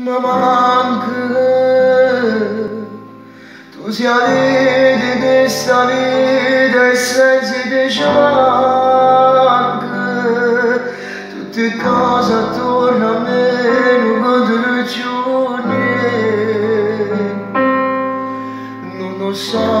manca tu sia vedi che sta vita e senza te ci manca tutte cose attorno a me non conto giorni non lo so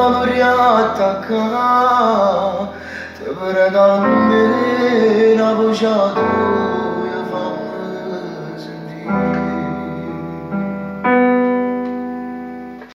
non vorrei attaccare ti prego a me una voce